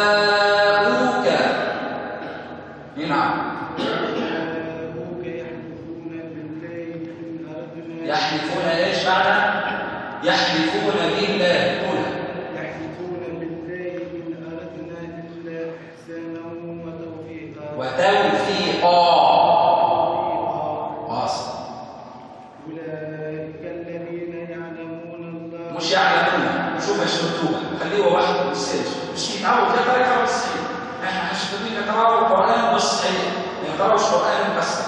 جاءوك نعم جاءوك يحلفون بالله إن أردنا يحلفون إيش معنى يحلفون بالله قول يحلفون بالله إن أردنا إلا إحسانا وتوفيقا وتوفيقا واصل أولئك الذين يعلمون الله مش يعلمون شوف إيش مكتوب خليه هو واحد بالسجن مش يتعود يقرا يقرا بالصحيح إحنا يقراوا القرآن بالصحيح ما يقراوش قران بس.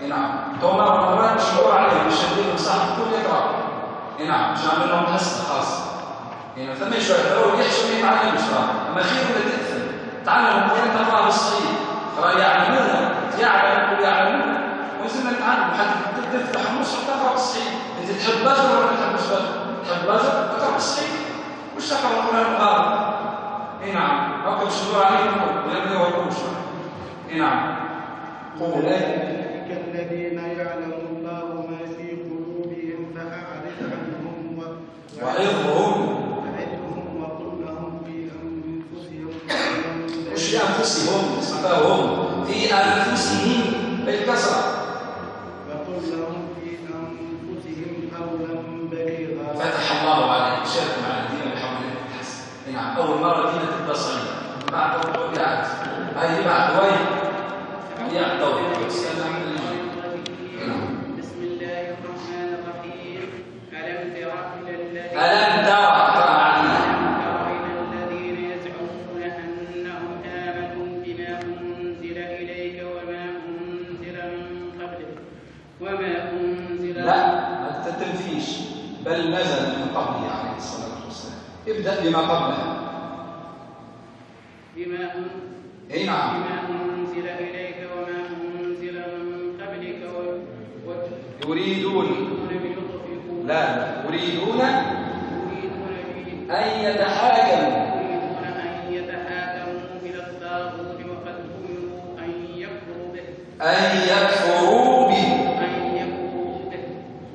إي نعم. مره مرات مشهور عليهم مش شادين صح الكل يقرأ. إي نعم. مش عاملين لهم حصه خاصه يعني ثم شوية يقراوا يحشوا ما يتعلمش راه أما خير ولا تاثم تعلم القران تقرأ بالصحيح. ترى يعلمون يعلم ويعلمون ويزيد نتعلم حتى تفتح المصحف تقرا بالصحيح. انت تحب بجر ولا ما تحبش بجر تحب بجر اقرا بالصحيح. وش تقرأ؟ القران الغالب اي نعم. اقرا الشهور عليكم لم يوروش اي نعم. قول أولئك الذين يعلم الله ما في قلوبهم فأعرض عنهم وعظهم وعظهم وقل لهم في أنفسهم. مش في أنفسهم اسمها هم في أنفسهم بالكسرة. وقل لهم في أنفسهم قولا بليغا. فتح الله عليك. شارك مع الدين بحول الله الحسن اي نعم اول مره دينا تبدا صعيده بعد طبيعه هاي بعد وين؟ يا طويل السلام عليكم بسم الله الرحمن الرحيم. ألم تر إلى الذين ألم تر بل نزل من قبله عليه الصلاة والسلام. ابدأ بما قبله بما أن- اي نعم بما أنزل إليك وما أنزل من قبلك و- و- يريدون لا يريدون أن يتحاكموا إلى الطاغوت وقد أمروا أن يكفروا به أن يكفروا به أن يكفروا به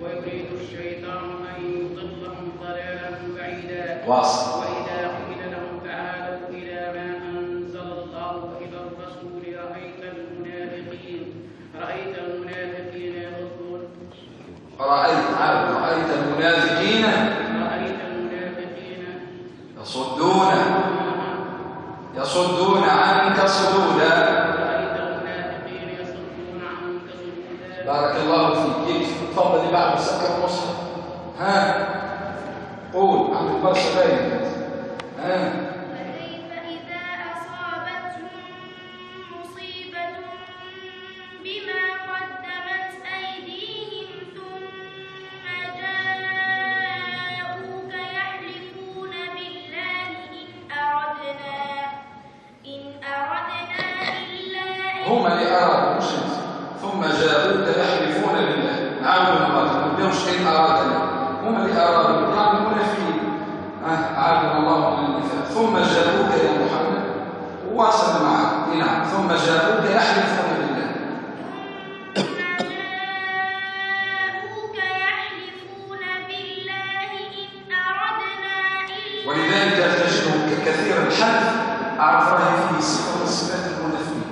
ويريد الشيطان أن يضلهم ضلالا بعيدا واصل وإذا قيل لهم تعالوا إلى ما أنزل الله وإلى الرسول رأيت المنافقين رأيت المنافقين يغضون رأيت عبد رأيت المنافقين رأيت المنافقين يصدون يصدون عنك صدودا رأيت المنافقين يصدون عنك صدودا بارك الله فيك كيف تفضل بعد سكر المصحف ها قول عم البرشا باين ها. ولذلك تجده كثير الحلف أعرف رأي فيه صفة من صفات المنافقين.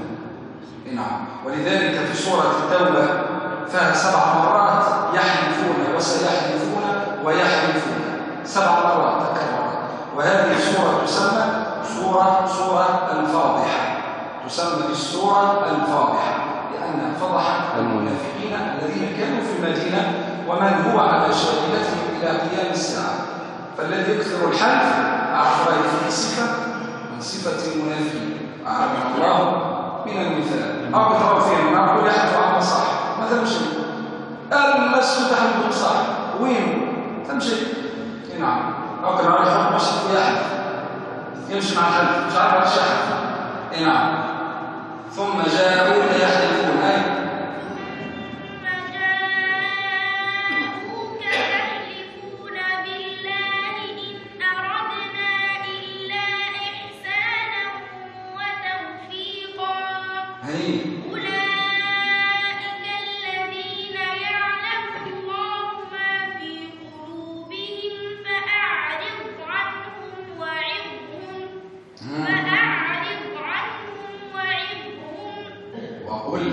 إي نعم. ولذلك في سورة التوبة فيها سبع مرات يحلفون وسيحلفون ويحلفون. سبع مرات تكررت وهذه السورة تسمى سورة سورة الفاضحة. تسمى بالسورة الفاضحة لأنها فضحت المنافقين الذين كانوا في المدينة ومن هو على شاكلتهم إلى قيام الساعة. فالذي يكثر الحلف رأي فيه صفة من صفة المنافقين أعلم الله من المثال. أو بترى فيهم ما أقول يحلف على صح. ما تمشي. المسجد عندهم صح. وين؟ تمشي. إي نعم. أو كان على حب مشرف يحلف يمشي مع الحلف مش عارف إيش يحلف إي نعم. ثم جاءوك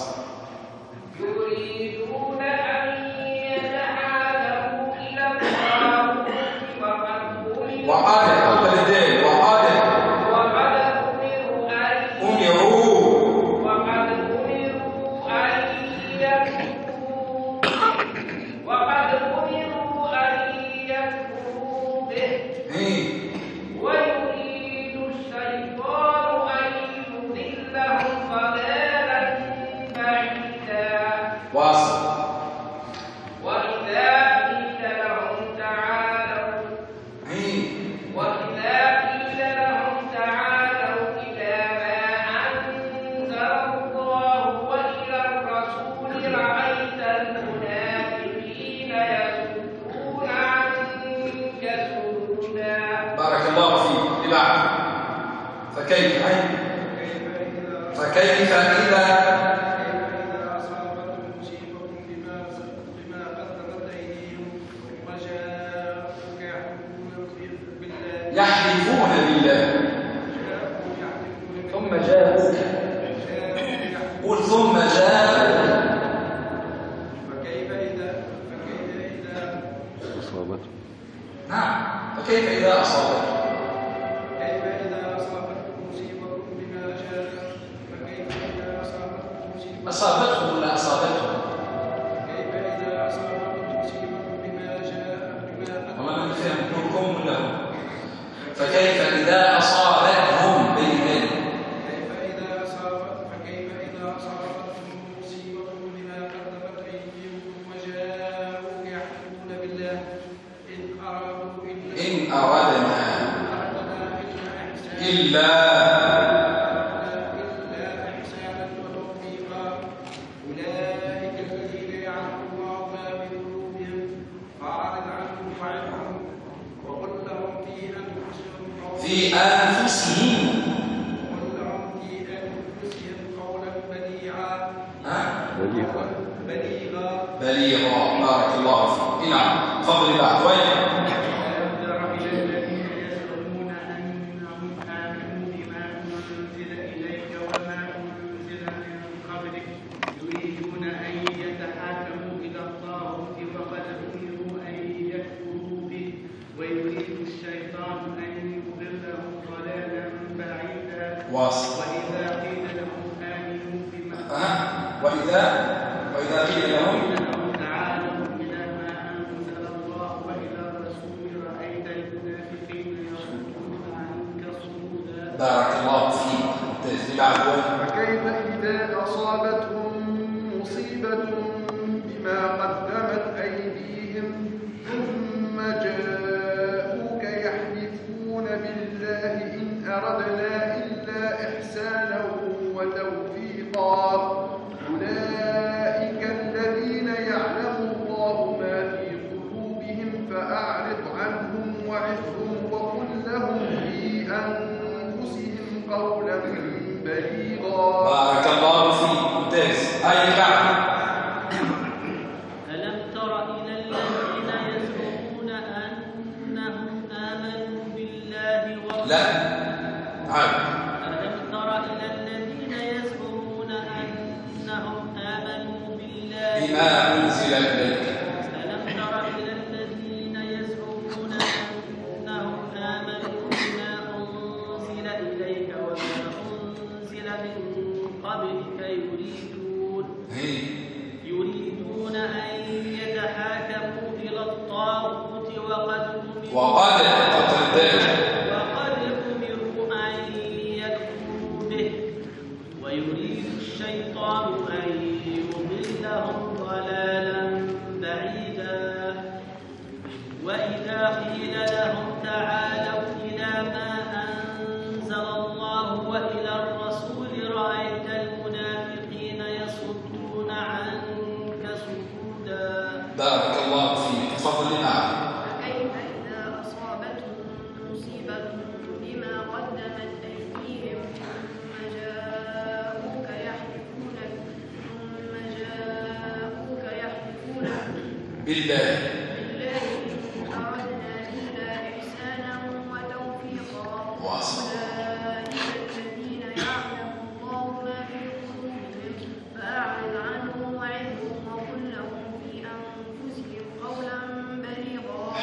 us. فكيف؟ أي فكيف إذا مسافتهم نعم فضل بعد واحد بارك الله فيك. تجزي فكيف إذا أصابتهم مصيبة بما قدمت لا عام. وإذا قيل لهم تعالوا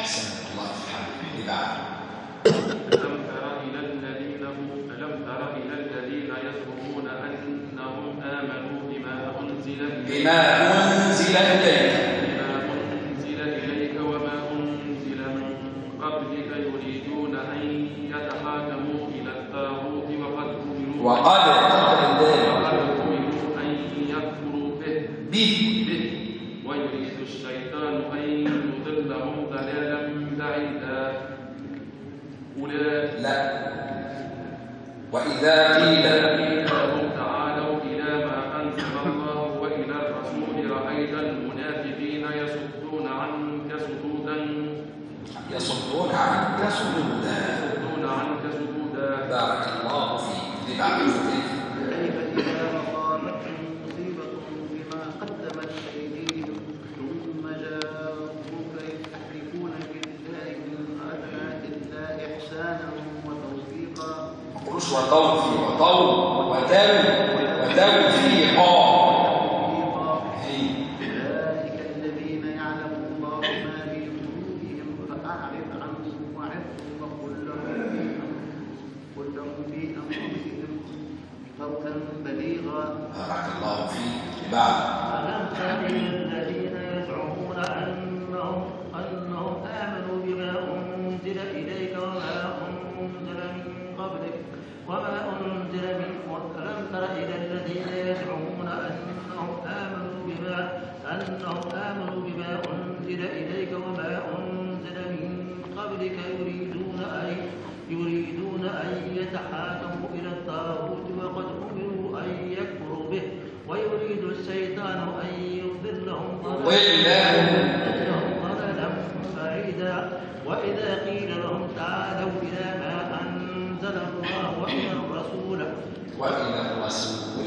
أحسن الله ألم تر إلى الذين ألم تر إلى الذين يزعمون أنهم آمنوا بما أنزل بما أنزل إليك بما أنزل إليك وما أنزل من قبلك يريدون أن يتحاكموا إلى الطاغوت وقد أمروا وقد قبل ذلك وقد أمروا أن يكفروا به به به ويريد الشيطان أن يضلهم ضلالا بعيدا أولئك لا وإذا قيل قيل لهم تعالوا إلى ما أنزل الله وإلى الرسول رأيت المنافقين يصدون عنك صدودا يصدون عنك صدودا يصدون عنك صدودا بارك الله فيك. اللي بعده كيف كيف إذا أصابتهم مصيبة بما قدمت أيديهم ثم جاءوك يحلفون بالله إن أردنا إلا إحسانا وتوفيقا ما تقولوش وتوفي وتو وتو وتوفيقا هي أولئك الذين يعلم الله ما في قلوبهم فأعرض عنهم وعظهم وقل لهم في أنفسهم قل لهم في أنفسهم قولا بليغا بارك الله فيك بعد ألم تر إلى الذين يزعمون أنهم أنهم آمنوا بما أنزل إليك وما أنزل من قبلك وما أنزل من ألم تر إلى الذين يزعمون أنهم آمنوا بما أنهم آمنوا بما أنزل إليك وما أنزل من قبلك يريدون أن يريدون أن يتحاكموا إلى الطاغوت وقد أمروا أن يكفروا به ويريد الشيطان أن يضلهم ضلالا يضلهم ضلالا بعيدا وإذا قيل لهم تعالوا إلى ما أنزل الله وإلى الرسول وإلى الرسول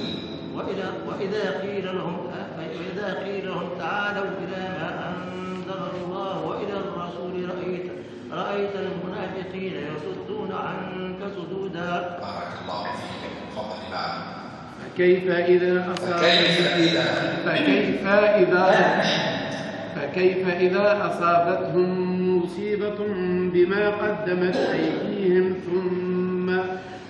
وإذا قيل لهم وإذا قيل لهم تعالوا إلى ما أنزل الله وإلى الرسول رأيت رأيت المنافقين يصدون عنك صدودا. بارك الله فيك. تفضل بعد فكيف إذا أصاب فكيف إذا فكيف إذا فكيف إذا أصابتهم مصيبة بما قدمت أيديهم ثم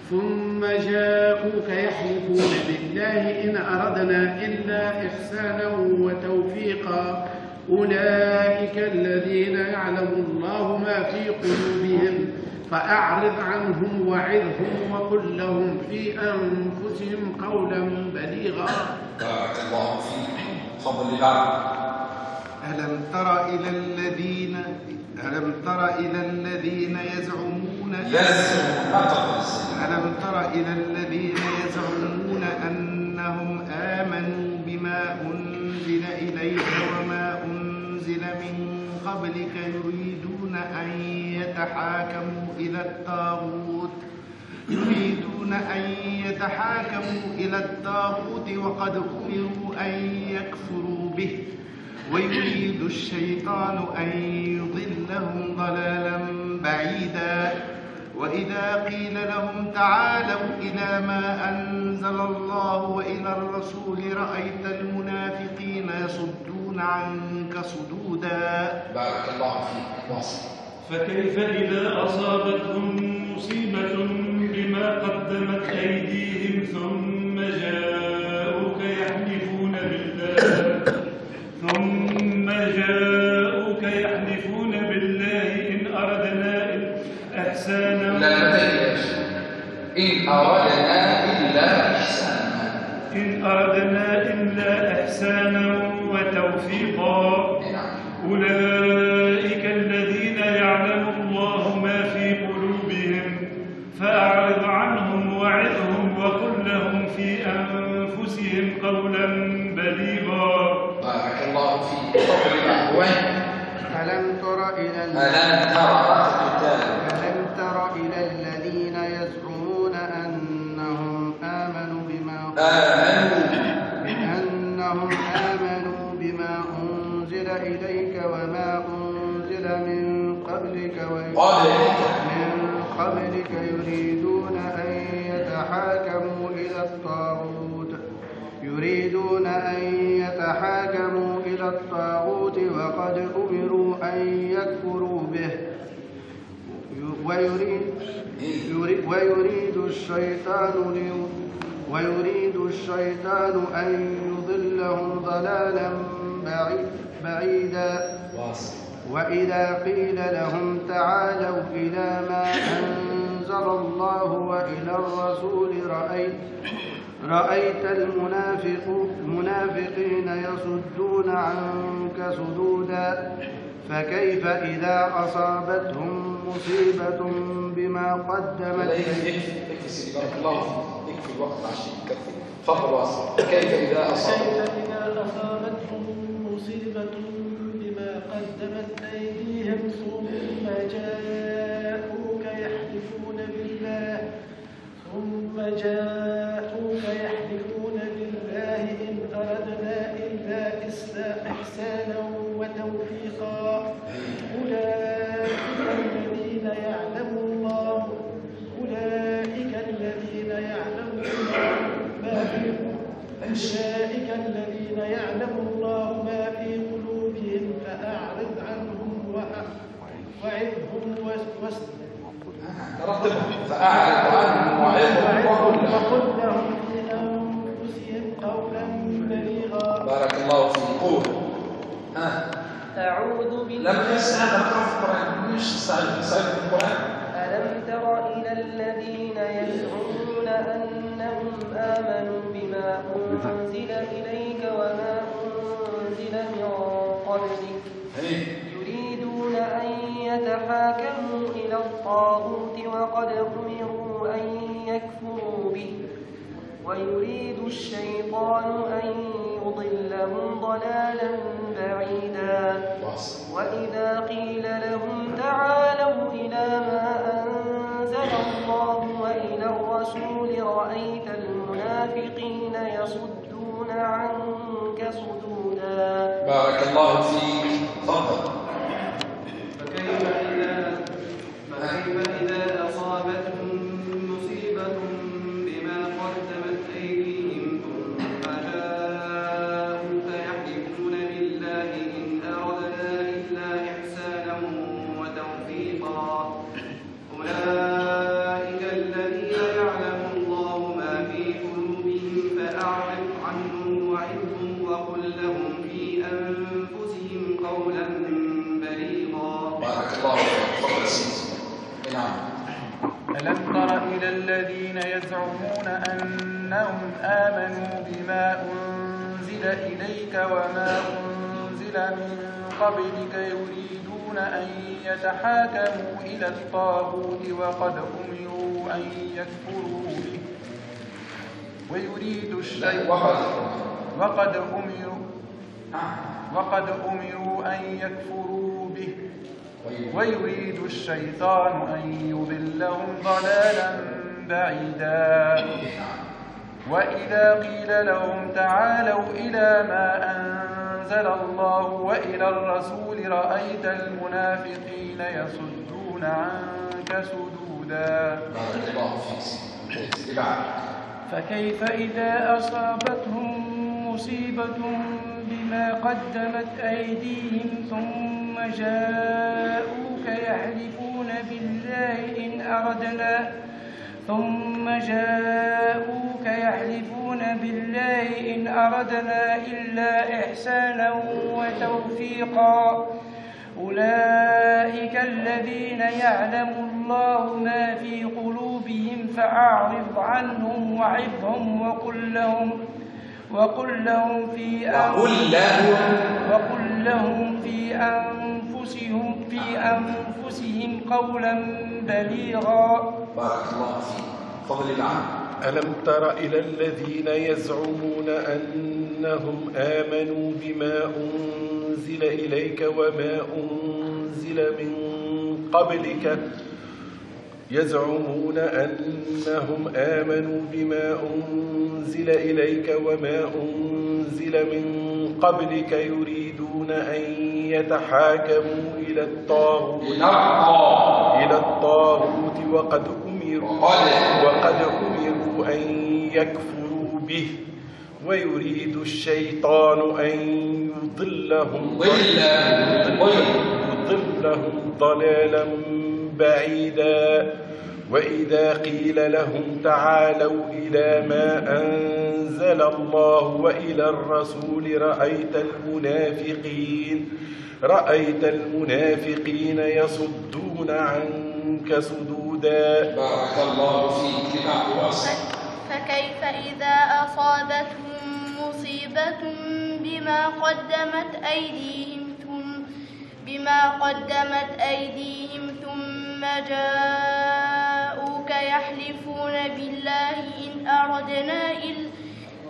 ثم جاءوك يحلفون بالله إن أردنا إلا إحسانا وتوفيقا. أولئك الذين يعلم الله ما في قلوبهم فأعرض عنهم وعظهم وقل لهم في أنفسهم قولا بليغا. بارك الله فيك تفضل بعد ألم تر إلى الذين ألم تر إلى الذين يزعمون ألم تر إلى الذين يزعمون أنهم آمنوا بما أنزل إليك وما أنزل من قبلك يريدون أن يتحاكموا إلى الطاغوت يريدون أن يتحاكموا إلى الطاغوت وقد أمروا أن يكفروا به. ويريد الشيطان أن يضلهم ضلالا بعيدا. وإذا قيل لهم تعالوا إلى ما أنزل الله وإلى الرسول رأيت المنافقين يصدون عنك صدودا. بارك الله فيك. واصل. فكيف إذا أصابتهم مصيبة بما قدمت أيديهم ثم جاءوك يحلفون بالله؟ إحسانا لا تدريش إن أردنا إلا إحسانا. إن أردنا إلا إحسانا وتوفيقا. نعم. أولئك الذين يعلم الله ما في قلوبهم فأعرض عنهم وعظهم وقل لهم في أنفسهم قولا بليغا. بارك الله فيك. ألم تر إلى ألم ترى ويريد يريد- ويريد الشيطان ويريد الشيطان أن يضلهم ضلالا بعيد بعيدا. وإذا قيل لهم تعالوا إلى ما أنزل الله وإلى الرسول رأيت رأيت المنافق المنافقين يصدون عنك صدودا فكيف إذا أصابتهم مصيبة بما قدمت يكفي يكفي يكفي سيدي بارك الله فيك. يكفي الوقت عشان يكفي تفضل واصل كيف إذا أصاب كيف إذا أصابتهم مصيبة بما قدمت أيديهم ثم جاءوك القرآن؟ ألم تر إلى الذين يزعمون أنهم آمنوا بما أنزل إليك وما أنزل من قبلك؟ هني يريدون أن يتحاكموا إلى الطاغوت وقد أمروا أن يكفروا به. ويريد الشيطان أن يضلهم ضلالا بعيدا. وإذا قيل لهم تعالوا إلى ما أنزل الله وإلى الرسول رأيت المنافقين يصدون عنك صدودا. بارك الله فيك. من قبلك يريدون أن يتحاكموا إلى الطاغوت وقد أمروا أن يكفروا به. ويريد الشيطان وقد. أمروا. نعم. وقد أمروا أن يكفروا به. طيب. ويريد الشيطان أن يضلهم ضلالا بعيدا. وإذا قيل لهم تعالوا إلى ما أنزل الله وإلى الرسول رأيت المنافقين يصدون عنك بارك الله فكيف إذا أصابتهم مصيبة بما قدمت أيديهم ثم جاءوك يحلفون بالله إن أردنا ثم جاءوك يحلفون بالله إن أردنا إلا إحسانا وتوفيقا. أولئك الذين يعلم الله ما في قلوبهم فأعرض عنهم وعظهم وقل لهم وقل لهم في وقل لهم. وقل لهم في أنفسهم في أنفسهم قولا بليغا. بارك الله فيك. تفضل نعم ألم تر إلى الذين يزعمون أنهم آمنوا بما أنزل إليك وما أنزل من قبلك؟ يزعمون أنهم آمنوا بما أنزل إليك وما أنزل من قبلك يريدون أن يتحاكموا إلى الطاغوت. إلى الطاغوت وقد وقد أمروا أن يكفروا به ويريد الشيطان أن يضلهم يضلهم ضلالا بعيدا. وإذا قيل لهم تعالوا إلى ما أنزل الله وإلى الرسول رأيت المنافقين رأيت المنافقين يصدون عنك صدودا بارك الله فيك نعم فكيف إذا أصابتهم مصيبة بما قدمت أيديهم ثم بما قدمت أيديهم ثم جاءوك يحلفون بالله إن أردنا إلا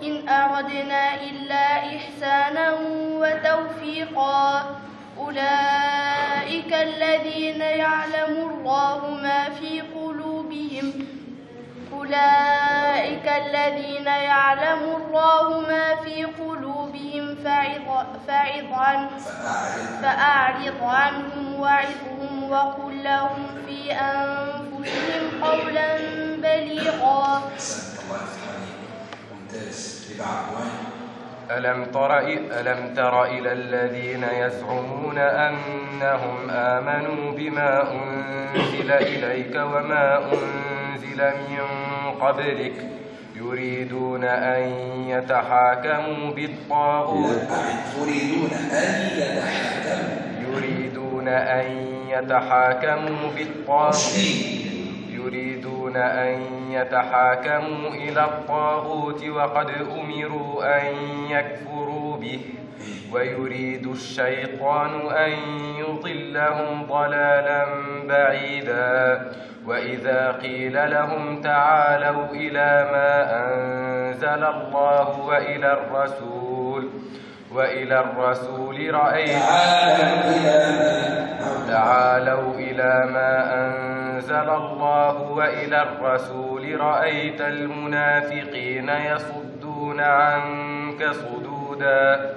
إن أردنا إلا إحسانا وتوفيقا. أولئك الذين يعلم الله ما في قلوبهم أولئك الذين يعلم الله ما في قلوبهم فعظ, فعظ عن فأعرض عنهم وعظهم وقل لهم في أنفسهم قولا بليغا ممتاز لبعض ألم تر ألم تر إلى الذين يزعمون أنهم آمنوا بما أنزل إليك وما أنزل من قبلك يريدون أن يتحاكموا بالطاغوت يريدون أن يتحاكموا. يريدون أن يتحاكموا بالطاغوت يريدون أن يتحاكموا إلى الطاغوت وقد أمروا أن يكفروا به ويريد الشيطان أن يضلهم ضلالا بعيدا. وإذا قيل لهم تعالوا إلى ما أنزل الله وإلى الرسول وإلى الرسول رأيت تعالوا إلى ما أنزل الله وإلى الرسول رأيت المنافقين يصدون عنك صدودا.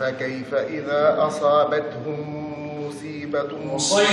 فكيف إذا أصابتهم مصيبة؟ مصيبة